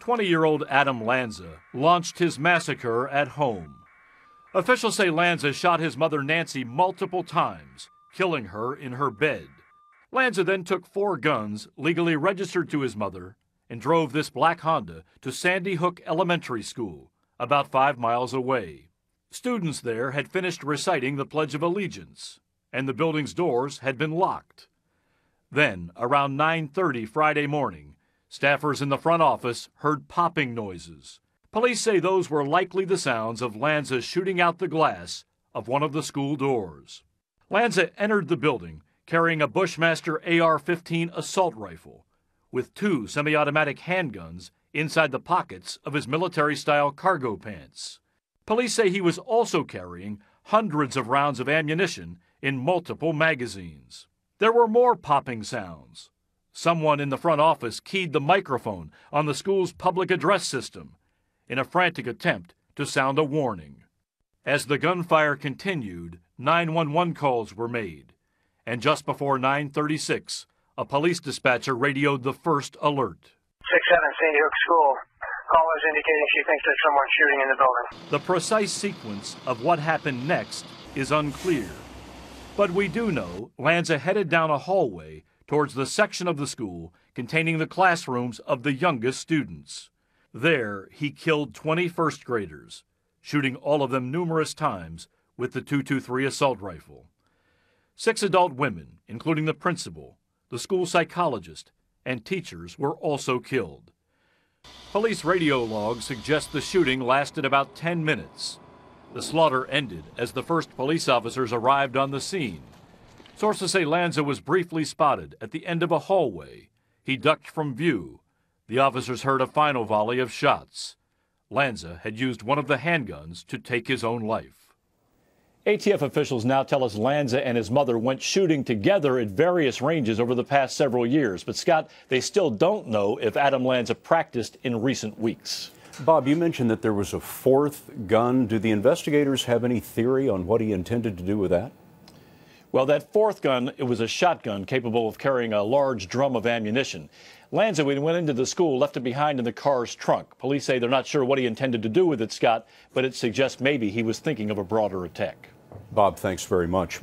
20 year old Adam Lanza launched his massacre at home. Officials say Lanza shot his mother Nancy multiple times, killing her in her bed. Lanza then took four guns legally registered to his mother and drove this black Honda to Sandy Hook Elementary School, about five miles away. Students there had finished reciting the Pledge of Allegiance, and the building's doors had been locked. Then, around 9:30 Friday morning, staffers in the front office heard popping noises. Police say those were likely the sounds of Lanza shooting out the glass of one of the school doors. Lanza entered the building carrying a Bushmaster AR 15 assault rifle with two semi automatic handguns inside the pockets of his military style cargo pants. Police say he was also carrying hundreds of rounds of ammunition in multiple magazines. There were more popping sounds. Someone in the front office keyed the microphone on the school's public address system in a frantic attempt to sound a warning. As the gunfire continued, 911 calls were made and just before 9:36, a police dispatcher radioed the first alert. 67 Sandy Hook School. Callers indicating she thinks there's someone shooting in the building. The precise sequence of what happened next is unclear. But we do know Lanza headed down a hallway towards the section of the school containing the classrooms of the youngest students. There, he killed 20 first graders, shooting all of them numerous times with the 223 assault rifle. Six adult women, including the principal, the school psychologist, and teachers, were also killed. Police radio logs suggest the shooting lasted about 10 minutes. The slaughter ended as the first police officers arrived on the scene. Sources say Lanza was briefly spotted at the end of a hallway. He ducked from view. The officers heard a final volley of shots. Lanza had used one of the handguns to take his own life. ATF officials now tell us Lanza and his mother went shooting together at various ranges over the past several years. But, Scott, they still don't know if Adam Lanza practiced in recent weeks. Bob, you mentioned that there was a fourth gun. Do the investigators have any theory on what he intended to do with that? Well, that fourth gun, it was a shotgun capable of carrying a large drum of ammunition. Lanza, when he went into the school, left it behind in the car's trunk. Police say they're not sure what he intended to do with it, Scott, but it suggests maybe he was thinking of a broader attack. Bob, thanks very much.